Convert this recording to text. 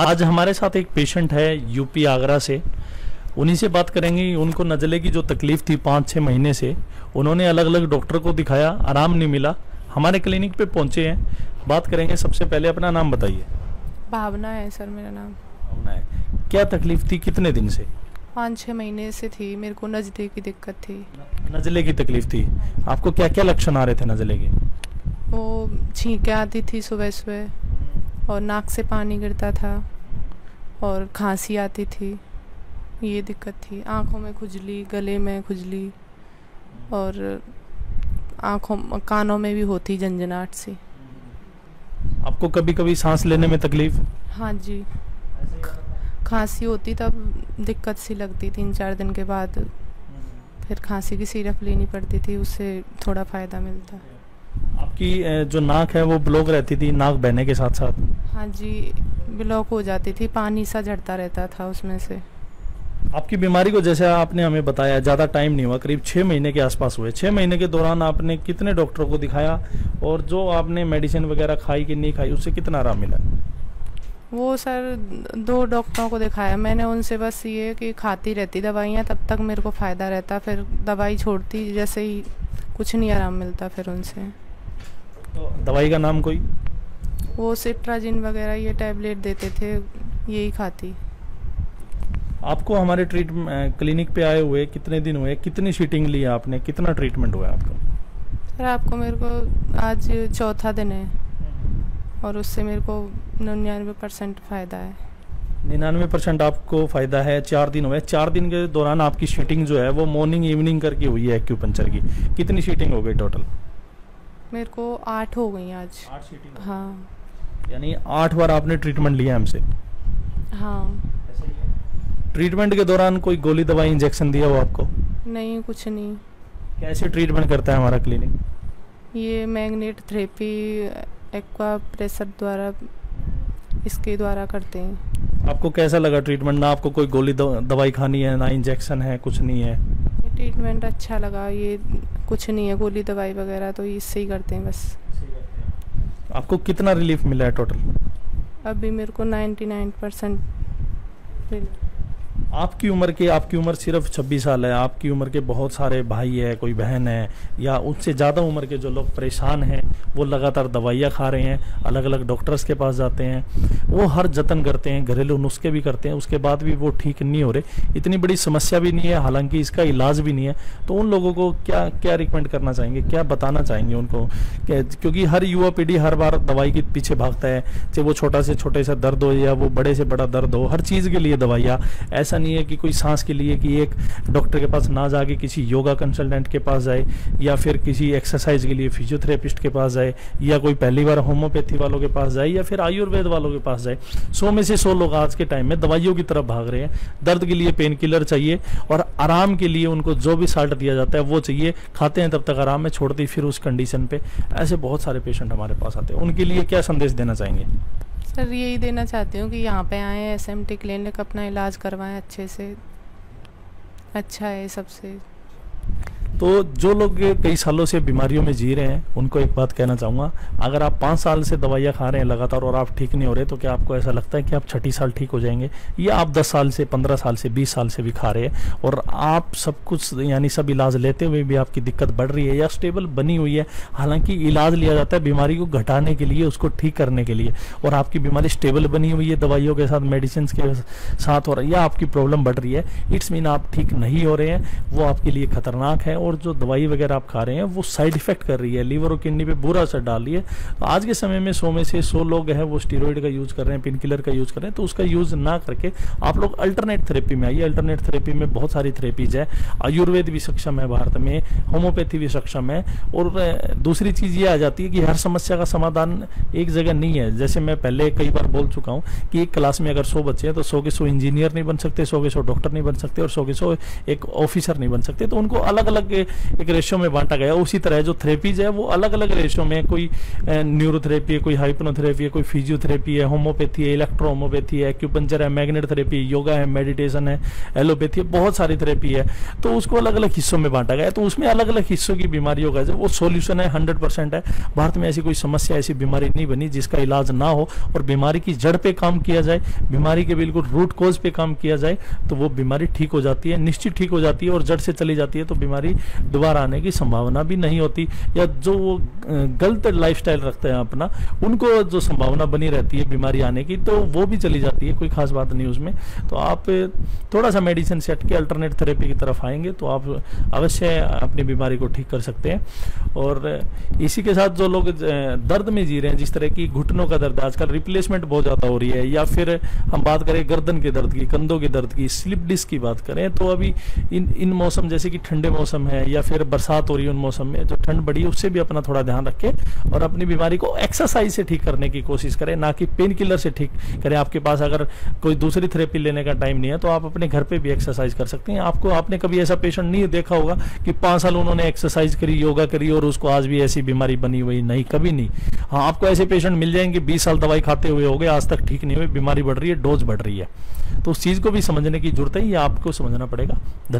आज हमारे साथ एक पेशेंट है यूपी आगरा से। उन्हीं से बात करेंगे उनको नज़ले की जो तकलीफ़ थी पाँच छः महीने से उन्होंने अलग अलग डॉक्टर को दिखाया आराम नहीं मिला। हमारे क्लिनिक पे पहुँचे हैं। बात करेंगे सबसे पहले अपना नाम बताइए। भावना है सर मेरा नाम। भावना है। क्या तकलीफ़ थी कितने दिन से? पाँच छः महीने से थी मेरे को नजदे की दिक्कत थी। नज़ले की तकलीफ़ थी। आपको क्या क्या लक्षण आ रहे थे नज़ले के? वो छींकें आती थी सुबह सुबह और नाक से पानी गिरता था। और खांसी आती थी। ये दिक्कत थी। आँखों में खुजली गले में खुजली और आँखों कानों में भी होती झंझनाहट सी। आपको कभी कभी सांस लेने में तकलीफ़? हाँ जी। खांसी होती तब दिक्कत सी लगती तीन चार दिन के बाद फिर खांसी की सिरप लेनी पड़ती थी उससे थोड़ा फ़ायदा मिलता। आपकी जो नाक है वो ब्लॉक रहती थी नाक बहने के साथ साथ हाँ जी। ब्लॉक हो जाती थी पानी सा झड़ता रहता था उसमें से। आपकी बीमारी को जैसे आपने हमें बताया ज़्यादा टाइम नहीं हुआ करीब छः महीने के आसपास हुए। छः महीने के दौरान आपने कितने डॉक्टरों को दिखाया और जो आपने मेडिसिन वगैरह खाई कि नहीं खाई उससे कितना आराम मिला? वो सर दो डॉक्टरों को दिखाया। मैंने उनसे बस ये कि खाती रहती दवाइयाँ तब तक मेरे को फ़ायदा रहता। फिर दवाई छोड़ती जैसे ही कुछ नहीं आराम मिलता फिर उनसे। तो दवाई का नाम कोई? वो सिट्राजिन वगैरह ये टैबलेट देते थे यही खाती। आपको हमारे ट्रीट क्लिनिक पे आए हुए कितने दिन हुए? कितनी सीटिंग ली आपने? कितना ट्रीटमेंट हुआ आपको? सर आपको मेरे को आज चौथा दिन है। और उससे मेरे को निन्यानवे परसेंट फ़ायदा है। निन्यानवे परसेंट आपको फ़ायदा है चार दिन हुए। चार दिन के दौरान आपकी शीटिंग जो है वो मॉर्निंग इवनिंग करके हुई है एक्यूपंचर की। कितनी शीटिंग हो गई टोटल मेरे को आठ हो गई आज। आठ शीटिंग हाँ। यानी आठ बार आपने ट्रीटमेंट लिया हमसे। हाँ। ट्रीटमेंट के दौरान कोई गोली दवाई इंजेक्शन दिया हो आपको? नहीं कुछ नहीं। कैसे ट्रीटमेंट करता है हमारा क्लिनिक ये मैग्नेट थेरेपी एक्वा प्रेशर द्वारा इसके द्वारा करते हैं। आपको कैसा लगा ट्रीटमेंट ना आपको कोई गोली दवाई खानी है ना इंजेक्शन है कुछ नहीं है? ट्रीटमेंट अच्छा लगा ये कुछ नहीं है गोली दवाई वगैरह तो इससे ही करते हैं बस। आपको कितना रिलीफ मिला है टोटल अभी मेरे को 99 परसेंट आपकी उम्र के, आपकी उम्र सिर्फ़ 26 साल है, आपकी उम्र के बहुत सारे भाई है, कोई बहन है, या उससे ज़्यादा उम्र के जो लोग परेशान हैं, वो लगातार दवाइयाँ खा रहे हैं अलग अलग डॉक्टर्स के पास जाते हैं, वो हर जतन करते हैं, घरेलू नुस्खे भी करते हैं, उसके बाद भी वो ठीक नहीं हो रहे, इतनी बड़ी समस्या भी नहीं है, हालाँकि इसका इलाज भी नहीं है तो उन लोगों को क्या क्या रिकमेंड करना चाहेंगे, क्या बताना चाहेंगे उनको क्योंकि हर युवा पीढ़ी हर बार दवाई के पीछे भागता है, चाहे वो छोटा से छोटे से दर्द हो या वो बड़े से बड़ा दर्द हो, हर चीज़ के लिए दवाइयाँ, ऐसा नहीं है कि कोई सांस के लिए कि एक डॉक्टर के पास ना जाके किसी योगा कंसल्टेंट के पास जाए या फिर किसी एक्सरसाइज के लिए फिजियोथेरेपिस्ट के पास जाए या कोई पहली बार होम्योपैथी वालों के पास जाए या फिर आयुर्वेद वालों के पास जाए सौ में से सौ लोग आज के टाइम में दवाइयों की तरफ़ भाग रहे हैं। दर्द के लिए पेन किलर चाहिए और आराम के लिए उनको जो भी साल्ट दिया जाता है वो चाहिए। खाते हैं तब तक आराम में, छोड़ते फिर उस कंडीशन पे। ऐसे बहुत सारे पेशेंट हमारे पास आते हैं। उनके लिए क्या संदेश देना चाहेंगे? सर यही देना चाहती हूँ कि यहाँ पे आएँ टी क्लिनिक अपना इलाज करवाएँ अच्छे से। अच्छा है सबसे। तो जो लोग कई सालों से बीमारियों में जी रहे हैं, उनको एक बात कहना चाहूँगा, अगर आप पाँच साल से दवाइयाँ खा रहे हैं लगातार और आप ठीक नहीं हो रहे तो क्या आपको ऐसा लगता है कि आप छठी साल ठीक हो जाएँगे? या आप दस साल से, पंद्रह साल से, बीस साल से भी खा रहे हैं और आप सब कुछ, यानी सब इलाज लेते हुए भी आपकी दिक्कत बढ़ रही है या स्टेबल बनी हुई है, हालाँकि इलाज लिया जाता है बीमारी को घटाने के लिए, उसको ठीक करने के लिए और आपकी बीमारी स्टेबल बनी हुई है दवाइयों के साथ मेडिसिन के साथ है या आपकी प्रॉब्लम बढ़ रही है, इट्स मीन आप ठीक नहीं हो रहे हैं, वो आपके लिए खतरनाक है और जो दवाई वगैरह आप खा रहे हैं, वो साइड इफ़ेक्ट कर रही है। लीवर और किडनी पे बुरा असर डाल रही है। तो आज के समय में सौ में से सौ लोग हैं, वो स्टीरोइड का यूज़ कर रहे हैं पिन किलर का यूज़ कर रहे हैं तो उसका यूज़ ना करके आप लोग अल्टरनेट थेरेपी में आइए। अल्टरनेट थेरेपी में बहुत सारी थेरेपीज है। आयुर्वेद भी सक्षम है भारत में होम्योपैथी भी सक्षम है। और दूसरी चीज़ ये आ जाती है कि हर समस्या का समाधान एक जगह नहीं है। जैसे मैं पहले कई बार बोल चुका हूँ कि एक क्लास में अगर सौ बच्चे हैं तो सौ के सौ इंजीनियर नहीं बन सकते, सौ के सौ डॉक्टर नहीं बन सकते और सौ के सौ एक ऑफिसर नहीं बन सकते। तो उनको अलग अलग एक रेशो में बांटा गया। उसी तरह जो थेरेपीज है, वो अलग अलग रेशो में कोई न्यूरोथेरेपी है, कोई हाइपनोथेरेपी है, कोई फिजियोथेरेपी है होम्योपैथी है इलेक्ट्रो होम्योपैथी है एक्यूपंचर है मैग्नेट थेरेपी योगा है मेडिटेशन है एलोपैथी बहुत सारी थेरेपी है। तो उसको अलग अलग हिस्सों में बांटा गया। तो उसमें अलग अलग हिस्सों की बीमारियों का वो सोल्यूशन है हंड्रेड है। भारत में ऐसी कोई समस्या, ऐसी बीमारी नहीं बनी जिसका इलाज ना हो और बीमारी की जड़ पे काम किया जाए, बीमारी के बिल्कुल रूट कोज पे काम किया जाए तो वो बीमारी ठीक हो जाती है, निश्चित ठीक हो जाती है और जड़ से चली जाती है तो बीमारी दोबारा आने की संभावना भी नहीं होती। या जो वो गलत लाइफ रखते हैं अपना, उनको जो संभावना बनी रहती है बीमारी आने की तो वो भी चली जाती है, कोई खास बात नहीं उसमें। तो आप थोड़ा सा मेडिसिन सेट के अल्टरनेट थेरेपी की तरफ़ आएँगे तो आप अवश्य अपनी बीमारी को ठीक कर सकते हैं। और इसी के साथ जो लोग दर्द में जी रहे हैं, जिस तरह की घुटनों का दर्द, आजकल रिप्लेसमेंट बहुत ज़्यादा हो रही है, या फिर हम बात करें गर्दन के दर्द की, कंधों के दर्द की स्लिप डिस्क की बात करें तो अभी इन इन मौसम, जैसे कि ठंडे मौसम है या फिर बरसात हो रही है उन मौसम में, जो ठंड बढ़ी है, उससे भी अपना थोड़ा ध्यान रखें और अपनी बीमारी को एक्सरसाइज से ठीक करने की कोशिश करें, ना कि पेन किलर से ठीक करें। आपके पास अगर कोई दूसरी थेरेपी लेने का टाइम नहीं है तो आप अपने घर पर भी एक्सरसाइज कर सकते हैं। आपको, आपने कभी ऐसा पेशेंट नहीं देखा होगा कि पाँच साल उन्होंने एक्सरसाइज करी योगा करी और उसको आज भी ऐसी बीमारी बनी हुई नहीं, कभी नहीं। हाँ आपको ऐसे पेशेंट मिल जाएँगे, बीस साल दवाई खाते हुए हो गए, आज तक ठीक नहीं हुए, बीमारी बढ़ रही है डोज बढ़ रही है। तो उस चीज़ को भी समझने की ज़रूरत है, ये आपको समझना पड़ेगा। धन्यवाद।